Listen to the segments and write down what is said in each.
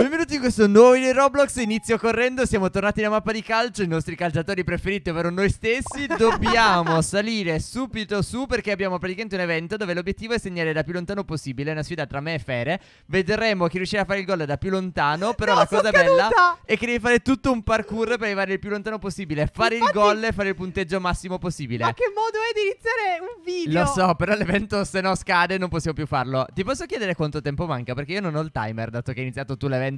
Benvenuti in questo nuovo video Roblox, inizio correndo, siamo tornati nella mappa di calcio, i nostri calciatori preferiti, ovvero noi stessi Dobbiamo salire subito su perché abbiamo praticamente un evento dove l'obiettivo è segnare da più lontano possibile, una sfida tra me e Fere Vedremo chi riuscirà a fare il gol da più lontano, però No, la cosa bella caduta! è che devi fare tutto un parkour per arrivare il più lontano possibile Fare Infatti- il gol e fare il punteggio massimo possibile Ma che modo è di iniziare un video? Lo so, però l'evento se no scade non possiamo più farlo. Ti posso chiedere quanto tempo manca? Perché io non ho il timer, dato che hai iniziato tu l'evento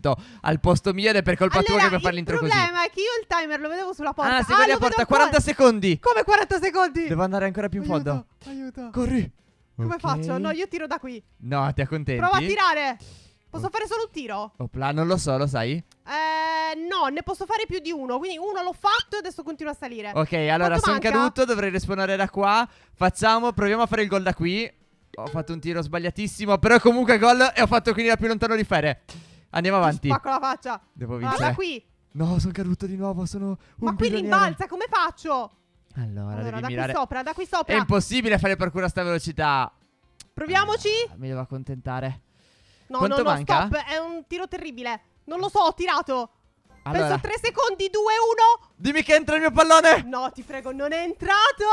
al posto mio ed è per colpa tua allora, che per fare l'intro il così. problema è che io il timer lo vedevo sulla porta. Ah, si guarda lo a porta, vedo 40 ancora. secondi. Come 40 secondi? Devo andare ancora più in fondo. Aiuto, aiuto. Corri. Come Ok. faccio? No, io tiro da qui. No, ti accontenti? Prova a tirare. Posso Oh. fare solo un tiro? Opla, non lo so, lo sai? Eh, no, ne posso fare più di uno. Quindi uno l'ho fatto e adesso continuo a salire. Ok, allora sono caduto, dovrei respawnare da qua. Facciamo, proviamo a fare il gol da qui. Ho fatto un tiro sbagliatissimo, però comunque gol e ho fatto quindi da più lontano di Fere. Andiamo Ti avanti. spacco la faccia. Devo vincere. qui. No, sono caduto di nuovo, sono un Ma qui bidoniere. rimbalza, come faccio? Allora, Allora, da mirare. qui sopra, da qui È sopra. impossibile fare parkour a sta velocità. Proviamoci. Ah, Mi devo accontentare. No, Quanto no, no, manca? stop. È un tiro terribile. Non lo so, ho tirato. Allora, Penso 3 secondi, 2, dimmi che entra il mio pallone. 1. No, ti prego, non è entrato.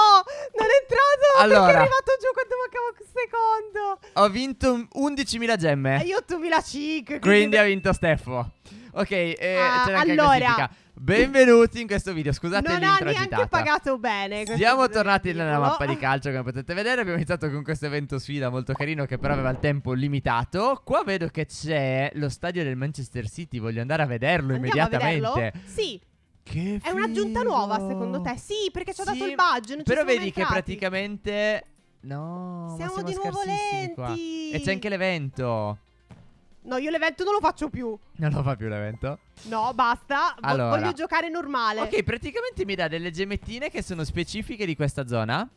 Non è entrato. Allora. Perché è arrivato giù quando mancava un secondo. Ho vinto un- 11.000 E gemme. io 2005. Quindi ha vinto Steffo. Ok, eh, Ah, c'è anche allora. Benvenuti in questo video. Scusate non ha l'intro neanche agitata. pagato bene. Siamo tornati nella mappa di calcio come potete vedere Abbiamo iniziato con questo evento sfida molto carino Che però aveva il tempo limitato Qua vedo che c'è lo stadio del Manchester City Voglio andare a vederlo Andiamo a immediatamente vederlo? Sì, Che è un'aggiunta nuova secondo te? Sì, perché ci ho dato Sì, il badge. Non Però siamo vedi che praticamente No ma Siamo di nuovo scarsissimi qua. lenti. E c'è anche l'evento No, io l'evento non lo faccio più. Non lo fa più l'evento No, basta. Vo- Allora. Voglio giocare normale. Ok praticamente mi dà delle gemettine che sono specifiche di questa zona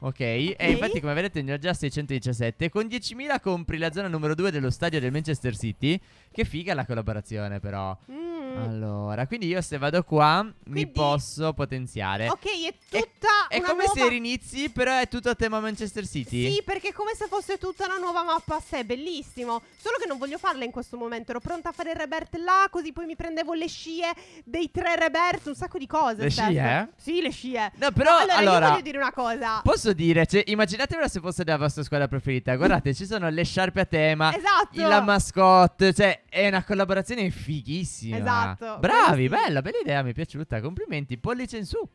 Ok, e infatti come vedete ne ho già 617 Con 10.000 compri la zona numero 2 dello stadio del Manchester City Che figa la collaborazione però Mm. Allora, quindi io se vado qua mi Quindi- posso potenziare Ok, è tutta È una come nuova... se rinizi però è tutto a tema Manchester City Sì, perché è come se fosse tutta una nuova mappa a sé, bellissimo. Solo che non voglio farla in questo momento. Ero pronta a fare il rebirth là, così poi mi prendevo le scie dei tre rebirth, un sacco di cose. Le Steph. scie? Sì, le scie. No però No, allora, allora io voglio dire una cosa. Posso dire, cioè, immaginatevela se fosse della vostra squadra preferita. Guardate, ci sono le sciarpe a tema, Esatto. la mascotte, cioè è una collaborazione fighissima. Esatto, Bravi, quello sì. bella, bella idea, mi è piaciuta. Complimenti, pollice in su.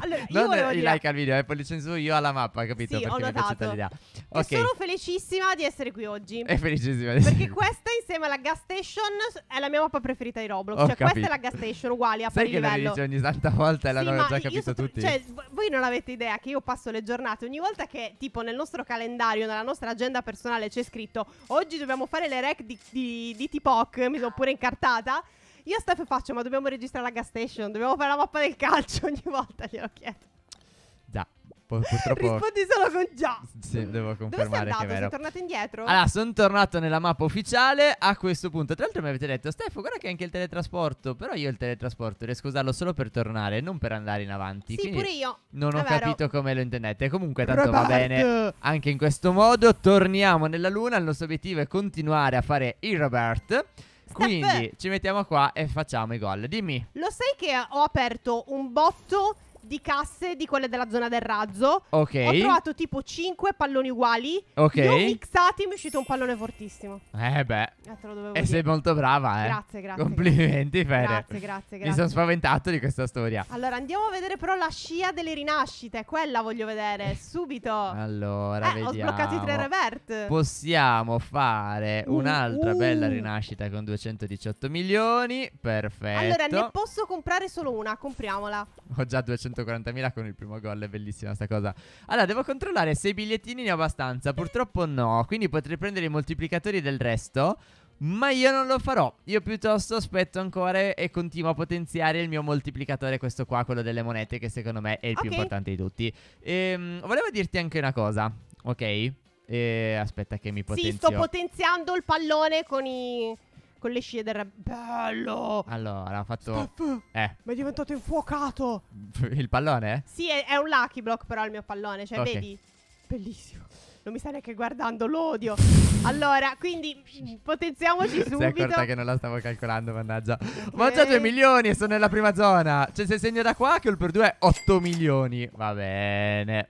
Allora, io non volevo i dire- like al video, è pollice in su io alla mappa, capito? Sì, Perché ho mi è piaciuta l'idea. E Ok, sono felicissima di essere qui oggi. è felicissima di Perché questa insieme alla gas station è la mia mappa preferita di Roblox. Ho cioè, questa capito. è la gas station uguale a Sai che la livello. dice ogni santa volta e Sì, l'hanno già capito sotto- tutti? Cioè, voi non avete idea che io passo le giornate ogni volta che, tipo, nel nostro calendario, nella nostra agenda personale c'è scritto oggi dobbiamo fare le rec di, di, di T-Poc, mi sono pure incartata. Io a Steph faccio, ma dobbiamo registrare la gas station, dobbiamo fare la mappa del calcio ogni volta, glielo chiedo. Già, pu- purtroppo Rispondi solo con già. sì, devo Dove sei confermare che andato? è Sei vero. tornato indietro? Allora, sono tornato nella mappa ufficiale a questo punto. Tra l'altro mi avete detto, Stefano, guarda che anche il teletrasporto. Però io il teletrasporto riesco a usarlo solo per tornare, non per andare in avanti. sì, pure io. non ho È vero. capito come lo intendete. Comunque, tanto va Robert. bene. Anche in questo modo torniamo nella luna. Il nostro obiettivo è continuare a fare il Robert. Quindi ci mettiamo qua e facciamo i gol. Dimmi. Lo sai che ho aperto un botto di casse di quelle della zona del razzo? Ok. Ho trovato tipo 5 palloni uguali. Ok. Li ho mixati e mi è uscito un pallone fortissimo. Eh beh. Eh, E sei molto brava, eh. Grazie, grazie. Complimenti, Fede. Grazie, grazie, Mi grazie. sono spaventato di questa storia. Allora, andiamo a vedere però la scia delle rinascite. Quella voglio vedere, subito. Allora, eh, ho vediamo. sbloccato i tre revert. Possiamo fare Uh, un'altra uh. bella rinascita con 218 milioni. Perfetto. allora, ne posso comprare solo una, compriamola. Ho già 240.000 con il primo gol, è bellissima sta cosa. Allora, devo controllare se i bigliettini ne ho abbastanza. Purtroppo no, quindi potrei prendere i moltiplicatori del resto. Ma io non lo farò. Io piuttosto aspetto ancora e continuo a potenziare il mio moltiplicatore, questo qua, quello delle monete, che secondo me è il più Ok. importante di tutti. Ehm, volevo dirti anche una cosa, ok? E aspetta che mi potenzio. Sì, sto potenziando il pallone con i. con le scie del re. Bello! Allora, ho fatto. Steph, Eh, mi è diventato infuocato. il pallone? Sì, è, è un lucky block però il mio pallone, cioè Ok. vedi? Bellissimo. Non mi stai neanche guardando, l'odio. Allora, quindi mm, potenziamoci subito. Si è accorta che non la stavo calcolando, mannaggia. Ma ho già 2 milioni e sono nella prima zona. Cioè, se segno da qua, che il per 2 è 8 milioni. Va bene.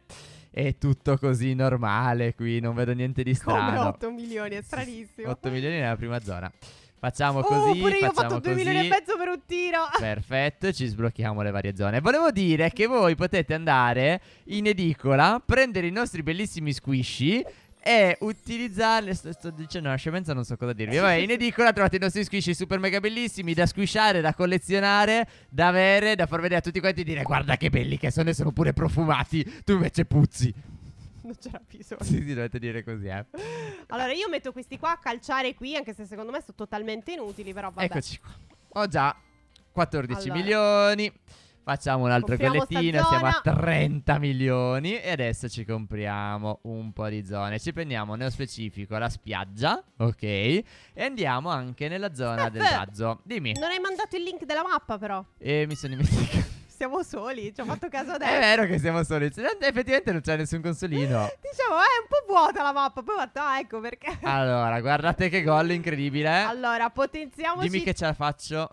È tutto così normale qui, non vedo niente di strano. Come 8 milioni, è stranissimo. 8 milioni nella prima zona. Facciamo Oh, così, pure io ho fatto 2 così. milioni e mezzo per un tiro. Perfetto, ci sblocchiamo le varie zone. Volevo dire che voi potete andare in edicola, prendere i nostri bellissimi squishy e utilizzarli. Sto, sto dicendo una scemenza, non so cosa dirvi. Vabbè, in edicola trovate i nostri squishy super mega bellissimi da squishare, da collezionare, da avere, da far vedere a tutti quanti e dire guarda che belli che sono e sono pure profumati. Tu invece puzzi. Non c'era bisogno. Sì, sì, dovete dire così, eh. Allora, io metto questi qua a calciare qui, anche se secondo me sono totalmente inutili, però vabbè. Eccoci qua. Ho già 14 Allora. milioni. Facciamo un altro Compriamo sta collettino, siamo a zona. 30 milioni e adesso ci compriamo un po' di zone. Ci prendiamo nello specifico la spiaggia, ok? E andiamo anche nella zona Steph, del razzo. Dimmi. Non hai mandato il link della mappa, però. E mi sono dimenticato. Siamo soli, ci ho fatto caso È adesso. vero che siamo soli. Cioè, Effettivamente non c'è nessun consolino. Diciamo, è un po' vuota la mappa. Poi ho fatto, ah, ecco perché. Allora, guardate che gol incredibile. Allora, potenziamoci. Dimmi che ce la faccio.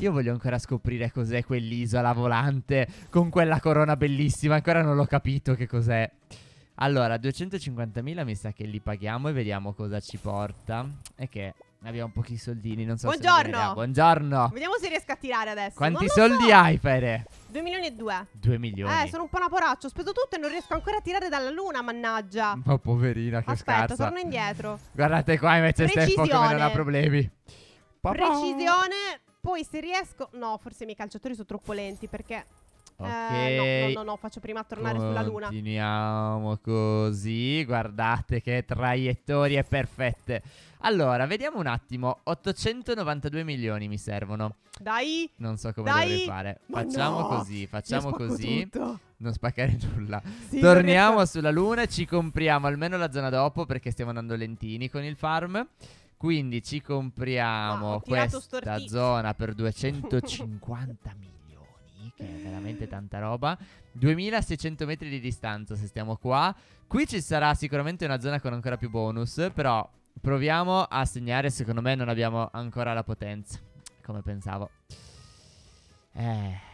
Io voglio ancora scoprire cos'è quell'isola volante con quella corona bellissima. Ancora non l'ho capito che cos'è. Allora, 250.000 mi sa che li paghiamo e vediamo cosa ci porta. E che abbiamo pochi soldini, non so se Buongiorno. vedrà. Buongiorno. Vediamo se riesco a tirare adesso. Quanti soldi so. hai, Fere? 2 milioni e 2. 2 milioni. Eh, sono un po' una poraccia. Ho speso tutto e non riesco ancora a tirare dalla luna, mannaggia. Ma poverina, che Aspetta, scarsa. torno indietro. Guardate qua invece Stefano come non ha problemi. Papà. Precisione. Poi se riesco. No, forse i miei calciatori sono troppo lenti perché. Ok. Eh, no, no, no, no, faccio prima tornare sulla luna. Continuiamo così. Guardate che traiettorie perfette. Allora, vediamo un attimo. 892 milioni mi servono. Dai. Non so come Dai. dovrei fare. Ma Facciamo no, così, facciamo così. tutto. Non spaccare nulla. Sì, Torniamo riesco- sulla luna e ci compriamo almeno la zona dopo perché stiamo andando lentini con il farm. Quindi ci compriamo tirato questa storti- zona per 250 milioni, che è veramente tanta roba. 2600 metri di distanza se stiamo qua. Qui ci sarà sicuramente una zona con ancora più bonus, però proviamo a segnare, secondo me non abbiamo ancora la potenza, come pensavo. Eh,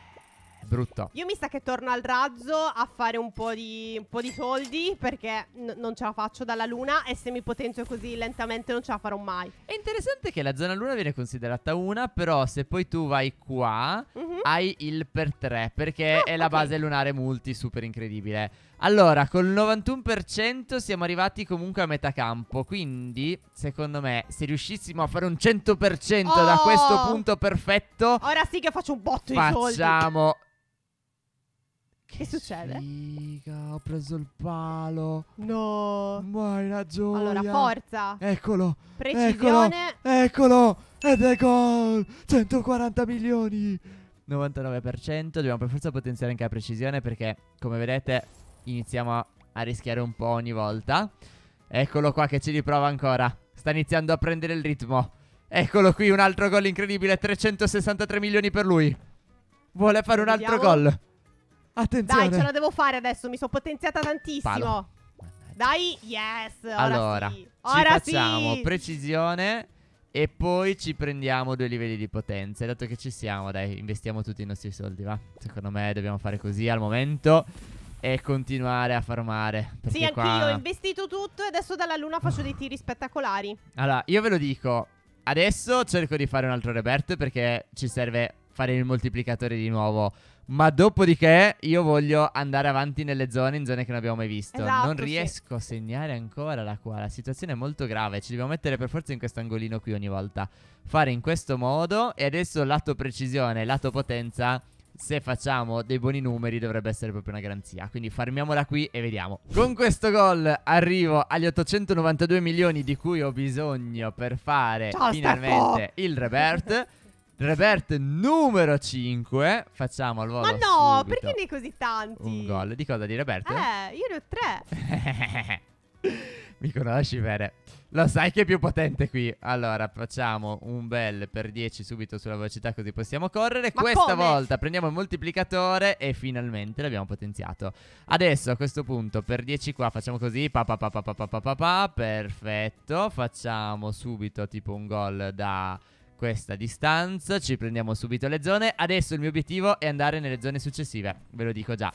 brutto. Io mi sa che torno al razzo a fare un po' di, un po' di soldi perché n- non ce la faccio dalla luna e se mi potenzio così lentamente non ce la farò mai. È interessante che la zona luna viene considerata una, però se poi tu vai qua Mhm. hai il per 3 perché Ah, è la ok. base lunare multi super incredibile. Allora, col 91% siamo arrivati comunque a metà campo, quindi secondo me se riuscissimo a fare un 100% da Oh! questo punto perfetto Ora sì che faccio un botto di soldi. facciamo Che succede? Figa, ho preso il palo. No. Ma è una gioia. Allora, forza, Eccolo. precisione. Eccolo! Ed è gol! 140 milioni! 99%, dobbiamo per forza potenziare anche la precisione perché, come vedete, iniziamo a, a rischiare un po' ogni volta. Eccolo qua che ci riprova ancora. Sta iniziando a prendere il ritmo. Eccolo qui, un altro gol incredibile, 363 milioni per lui. Vuole fare un altro Vediamo. gol. Attenzione. Dai, ce la devo fare adesso, mi sono potenziata tantissimo. Palo. Dai, yes. Ora Allora, sì. ci Ora facciamo sì. precisione e poi ci prendiamo due livelli di potenza. E dato che ci siamo, dai, investiamo tutti i nostri soldi, va? Secondo me dobbiamo fare così al momento e continuare a farmare. Sì, perché anche io qua... ho investito tutto e adesso dalla luna faccio dei tiri spettacolari. Allora, io ve lo dico, adesso cerco di fare un altro rebirth perché ci serve fare il moltiplicatore di nuovo. Ma dopodiché io voglio andare avanti nelle zone, in zone che non abbiamo mai visto. Esatto, non sì. riesco a segnare ancora da qua. La situazione è molto grave. Ci dobbiamo mettere per forza in questo angolino qui ogni volta. Fare in questo modo. E adesso lato precisione, lato potenza. Se facciamo dei buoni numeri dovrebbe essere proprio una garanzia. Quindi farmiamola qui e vediamo. Con questo gol arrivo agli 892 milioni di cui ho bisogno per fare Ciao, finalmente il rebirth. Rebirth numero 5. Facciamo al volo Ma no, subito perché ne hai così tanti? un gol. Di cosa? Di Rebirth? Eh, io ne ho tre. Mi conosci, Vere. Lo sai che è più potente qui. Allora, facciamo un bel per 10 subito sulla velocità così possiamo correre. Ma Questa come? volta prendiamo il moltiplicatore e finalmente l'abbiamo potenziato. Adesso a questo punto per 10 qua facciamo così. Pa, pa, pa, pa, pa, pa, pa, pa, pa. Perfetto. Facciamo subito tipo un gol da questa distanza. Ci prendiamo subito le zone. Adesso il mio obiettivo è andare nelle zone successive. Ve lo dico già.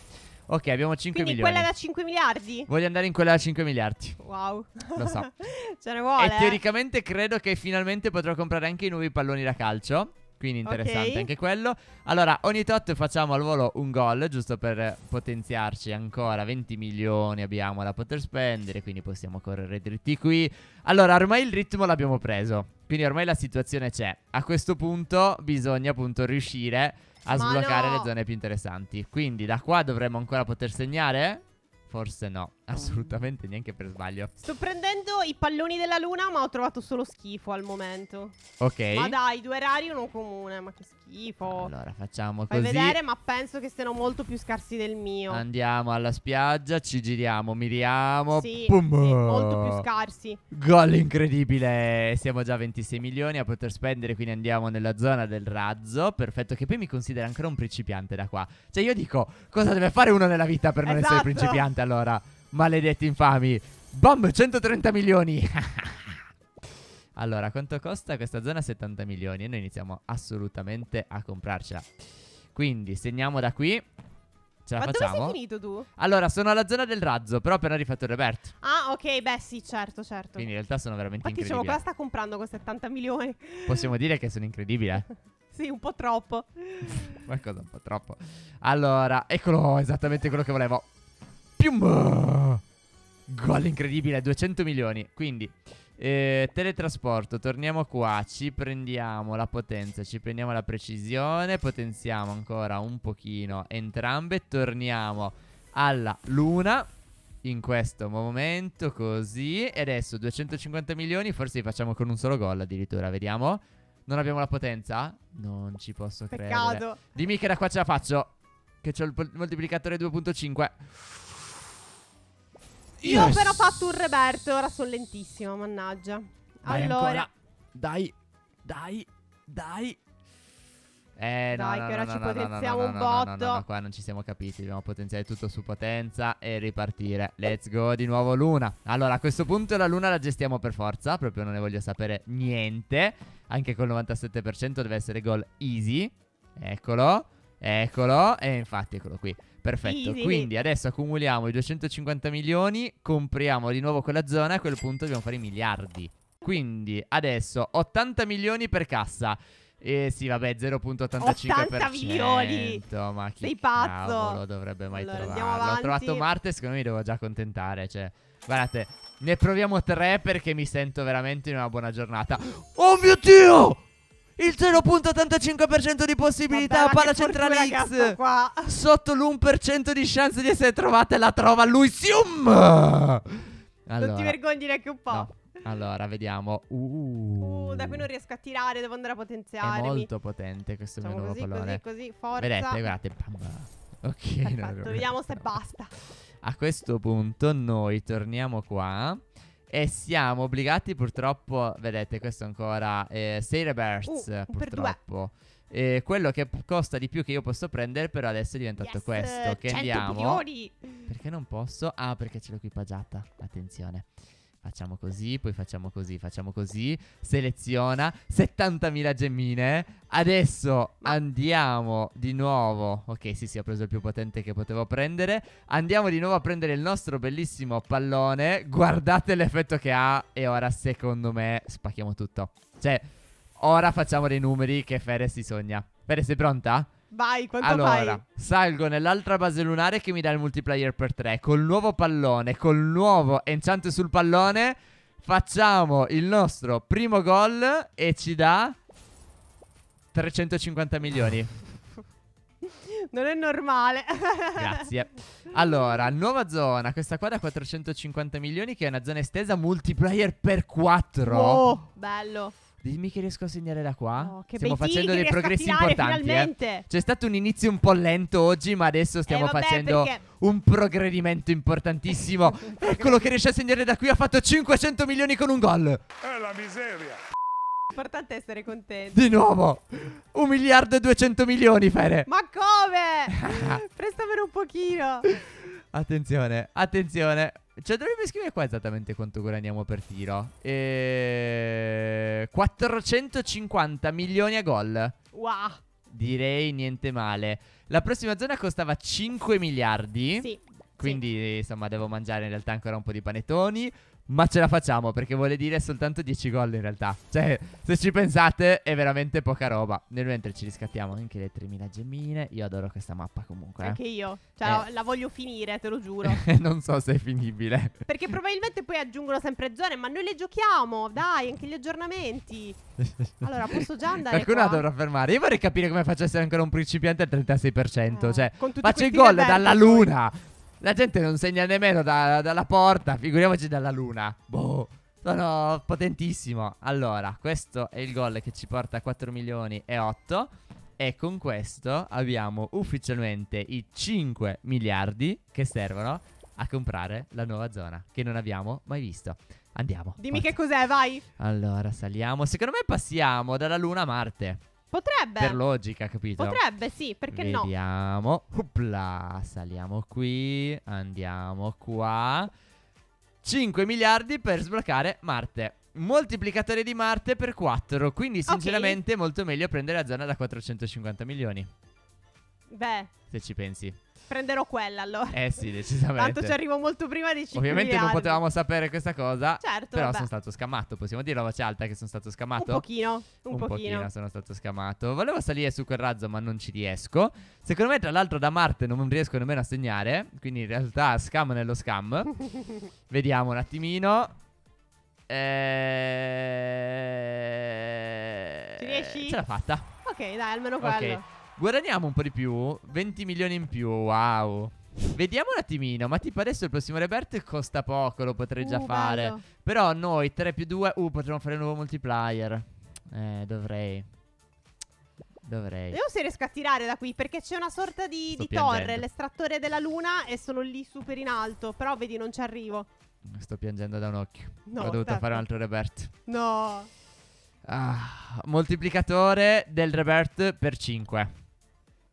Ok, abbiamo 5 Quindi milioni. quella da 5 miliardi? Voglio andare in quella da 5 miliardi. Wow. Lo so. Ce ne vuole. E teoricamente credo che finalmente potrò comprare anche i nuovi palloni da calcio. Quindi interessante Ok. anche quello. Allora, ogni tot facciamo al volo un gol, giusto per potenziarci ancora 20 milioni abbiamo da poter spendere, quindi possiamo correre dritti qui. Allora, ormai il ritmo l'abbiamo preso, quindi ormai la situazione c'è. A questo punto bisogna appunto riuscire a Ma sbloccare no! le zone più interessanti. Quindi da qua dovremmo ancora poter segnare? Forse no, assolutamente neanche per sbaglio. Sto prendendo i palloni della luna, ma ho trovato solo schifo al momento. Ok. Ma dai, due rari e uno comune. Ma che schifo. Allora, facciamo Fai così. vedere, ma penso che siano molto più scarsi del mio. Andiamo alla spiaggia, ci giriamo, miriamo. Sì, pum. sì, molto più scarsi. Gol incredibile. Siamo già a 26 milioni a poter spendere, quindi andiamo nella zona del razzo. Perfetto, che poi mi considera ancora un principiante da qua. Cioè, io dico, cosa deve fare uno nella vita per non essere Esatto. principiante allora? Maledetti infami. Bam, 130 milioni. allora, quanto costa questa zona? 70 milioni. E noi iniziamo assolutamente a comprarcela. Quindi, segniamo da qui. Ce la Ma dove facciamo? sei finito tu? Allora, sono alla zona del razzo, però ho appena rifatto il Rebirth. Ah, ok, beh, sì, certo, certo. Quindi in realtà sono veramente Infatti incredibile. cosa sta comprando con 70 milioni? Possiamo dire che sono incredibile. sì, un po' troppo. Qualcosa un po' troppo. Allora, eccolo, esattamente quello che volevo. Pium! Gol incredibile, 200 milioni. Quindi, eh, teletrasporto, torniamo qua, ci prendiamo la potenza, ci prendiamo la precisione, potenziamo ancora un pochino entrambe, torniamo alla luna. In questo momento, così. E adesso 250 milioni, forse li facciamo con un solo gol addirittura, vediamo. Non abbiamo la potenza? Non ci posso credere. Peccato. Dimmi che da qua ce la faccio. Che c'ho il moltiplicatore 2.5. Io ho Yes! appena fatto un reberto, ora sono lentissima, mannaggia. Vai allora, ancora. Dai, dai, dai. Eh, no, Dai, no, che ora no, ci no, potenziamo no, un no, no, no, botto. no, no, qua non ci siamo capiti. Dobbiamo potenziare tutto su potenza e ripartire. Let's go di nuovo Luna. Allora, a questo punto la Luna la gestiamo per forza. Proprio non ne voglio sapere niente. Anche col 97% deve essere gol easy. Eccolo, eccolo. E infatti, eccolo qui. Perfetto. Easy. Quindi adesso accumuliamo i 250 milioni. Compriamo di nuovo quella zona. A quel punto dobbiamo fare i miliardi. Quindi adesso 80 milioni per cassa. Eh sì, vabbè, 0.85%. 80 milioni! Ma chi Sei pazzo! cavolo dovrebbe mai Allora, trovarlo? Ho trovato Marte, secondo me mi devo già accontentare. Cioè, guardate, ne proviamo tre perché mi sento veramente in una buona giornata. Oh mio Dio! Il 0.85% di possibilità, Vabbè, palla centrale X. qua. Sotto l'1% di chance di essere trovata e la trova lui. Sium! Non ti Allora, vergogni neanche un po'. no. Allora, vediamo. Uh, Uh, da qui non riesco a tirare, devo andare a È potenziarmi. molto potente questo mio Facciamo nuovo così, pallone. così, così, forza. Vedete, guardate. Ok, Perfetto, vediamo se basta. A questo punto noi torniamo qua e siamo obbligati purtroppo, vedete questo ancora 6 reverse Uh, purtroppo. E quello che p- costa di più che io posso prendere però adesso è diventato Yes, questo che 100 andiamo milioni. Perché non posso? Ah, perché ce l'ho equipaggiata. Attenzione. Facciamo così, poi facciamo così, facciamo così. Seleziona 70.000 gemmine. Adesso andiamo di nuovo. Ok, sì, sì, ho preso il più potente che potevo prendere. Andiamo di nuovo a prendere il nostro bellissimo pallone. Guardate l'effetto che ha. E ora, secondo me, spacchiamo tutto. Cioè, ora facciamo dei numeri che Fere si sogna. Fere, sei pronta? Vai, quanto Allora, fai? salgo nell'altra base lunare che mi dà il multiplayer per 3. Col nuovo pallone, col nuovo enchant sul pallone, facciamo il nostro primo gol e ci dà 350 milioni. Non è normale. Grazie. Allora, nuova zona, questa qua da 450 milioni che è una zona estesa multiplayer per 4. Wow, bello. Dimmi che riesco a segnare da qua. Oh, che stiamo facendo dei progressi tirare importanti. eh. C'è stato un inizio un po' lento oggi, ma adesso stiamo Eh, vabbè, facendo perché- un progredimento importantissimo. Eccolo che riesce a segnare da qui. Ha fatto 500 milioni con un gol. È la miseria. L'importante è essere contenti. Di nuovo. Un miliardo e 200 milioni, Fere. Ma come? Prestamene un pochino. Attenzione, attenzione. Cioè, dovrebbe scrivere qua esattamente quanto guadagniamo per tiro. E... 450 milioni a gol. Wow. Direi niente male. La prossima zona costava 5 miliardi. Sì. Quindi, insomma, devo mangiare in realtà ancora un po' di panettoni. Ma ce la facciamo perché vuole dire soltanto 10 gol in realtà. Cioè, se ci pensate, è veramente poca roba. Nel mentre ci riscattiamo anche le 3000 gemmine. Io adoro questa mappa comunque. eh. Anche io. Cioè, Eh. la, voglio finire, te lo giuro. non so se è finibile. Perché probabilmente poi aggiungono sempre zone, ma noi le giochiamo. Dai, anche gli aggiornamenti. Allora, posso già andare Qualcuno qua? dovrà fermare. Io vorrei capire come faccia a essere ancora un principiante al 36%. Eh, cioè, con tutti faccio il questi gol dalla luna. La gente non segna nemmeno da- dalla porta. Figuriamoci dalla luna. Boh. Sono potentissimo. Allora, questo è il gol che ci porta a 4 milioni e 8. E con questo abbiamo ufficialmente i 5 miliardi che servono a comprare la nuova zona. Che non abbiamo mai visto. Andiamo. Dimmi forza. che cos'è, vai. Allora, saliamo. Secondo me passiamo dalla Luna a Marte. Potrebbe. Per logica, capito? Potrebbe, sì, perché no? Vediamo. Upla, saliamo qui. Andiamo qua. 5 miliardi per sbloccare Marte. Moltiplicatore di Marte per 4. Quindi, sinceramente, è molto meglio prendere la zona da 450 milioni. Beh, Se ci pensi. Prenderò quella allora. Eh sì, decisamente. Tanto ci arrivo molto prima di 5 Ovviamente non miliardi. potevamo sapere questa cosa. Certo, Però vabbè. sono stato scammato. Possiamo dire a voce alta che sono stato Un scammato? pochino, un, Un pochino. pochino sono stato scamato. Volevo salire su quel razzo, ma non ci riesco. Secondo me, tra l'altro, da Marte non riesco nemmeno a segnare. Quindi, in realtà, scam nello scam. Vediamo un attimino. Eh... Ci riesci? Ce l'ha fatta. ok, dai, almeno quello. Guadagniamo un po' di più. 20 milioni in più. Wow. Vediamo un attimino. Ma tipo adesso il prossimo Rebirth costa poco. Lo potrei già Uh, fare. bello. Però noi 3 più 2. Uh, potremmo fare un nuovo multiplier. Eh, dovrei. Dovrei. Vediamo se riesco a tirare da qui perché c'è una sorta di, di torre, l'estrattore della luna e sono lì super in alto. Però vedi, non ci arrivo. Sto piangendo da un occhio. No, Ho dovuto aspetta. fare un altro Rebirth. No. Ah, moltiplicatore del Rebirth per 5.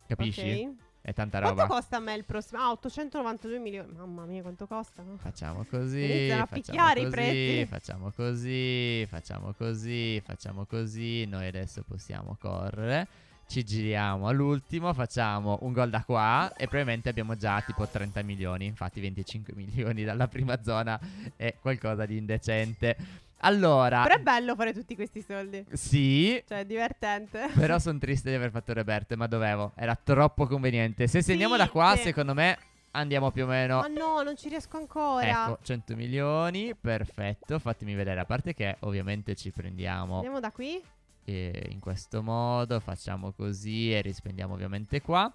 Capisci? Ok. È tanta Quanto roba. costa a me il prossimo? Ah, 892 milioni. Mamma mia, quanto costa? no? Facciamo così, Iniziano a picchiare i così, prezzi. facciamo così, facciamo così, facciamo così. Noi adesso possiamo correre. Ci giriamo all'ultimo, facciamo un gol da qua e probabilmente abbiamo già tipo 30 milioni. Infatti 25 milioni dalla prima zona è qualcosa di indecente. Allora, Però è bello fare tutti questi soldi. sì, Cioè, è divertente. però sono triste di aver fatto Rebirth, ma dovevo. Era troppo conveniente. Se segniamo Sì, da qua, sì. secondo me andiamo più o meno Ma no, non ci riesco ancora. Ecco, 100 milioni, perfetto. Fatemi vedere, a parte che ovviamente ci prendiamo Andiamo da qui. eh, in questo modo, facciamo così e rispendiamo ovviamente qua.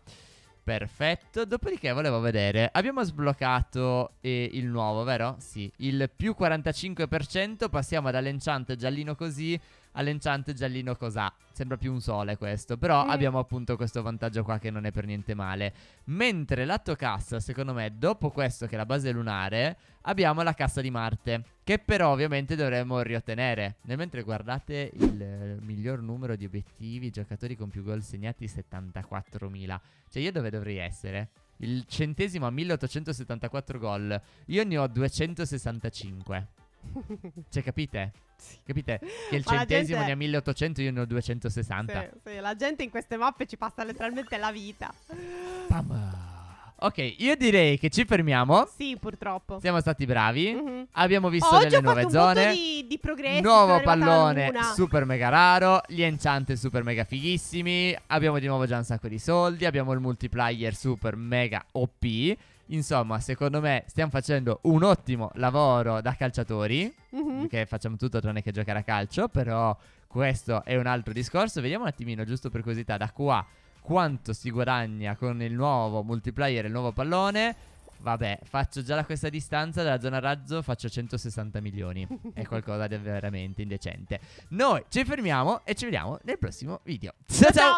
Perfetto, dopodiché volevo vedere, abbiamo sbloccato eh, il nuovo, vero? Sì, il più 45%, passiamo dall'enchant giallino così all'enchant giallino cos'ha. Sembra più un sole questo, però Mm. abbiamo appunto questo vantaggio qua che non è per niente male. Mentre lato cassa, secondo me, dopo questo che è la base lunare, abbiamo la cassa di Marte, che però ovviamente dovremmo riottenere. Nel mentre guardate il eh, miglior numero di obiettivi, giocatori con più gol segnati 74.000. Cioè io dove dovrei essere? Il centesimo a 1874 gol. Io ne ho 265. Cioè capite? Capite? Che il Ma la centesimo gente- ne ha 1800, io ne ho 260. Sì, sì, la gente in queste mappe ci passa letteralmente la vita. Pam. Ok, io direi che ci fermiamo. Sì, purtroppo. Siamo stati bravi. Mhm. Abbiamo visto Oggi delle ho fatto nuove un zone. botto di, di progressi. Nuovo sono arrivata alla pallone luna. super mega raro. Gli enchant super mega fighissimi. Abbiamo di nuovo già un sacco di soldi. Abbiamo il multiplayer super mega OP. Insomma, secondo me stiamo facendo un ottimo lavoro da calciatori. Mhm. Che facciamo tutto tranne che giocare a calcio. Però questo è un altro discorso. Vediamo un attimino, giusto per curiosità, da qua quanto si guadagna con il nuovo multiplayer il nuovo pallone. Vabbè, faccio già da questa distanza dalla zona razzo faccio 160 milioni. È qualcosa di veramente indecente. Noi ci fermiamo e ci vediamo nel prossimo video. Ciao ciao! ciao.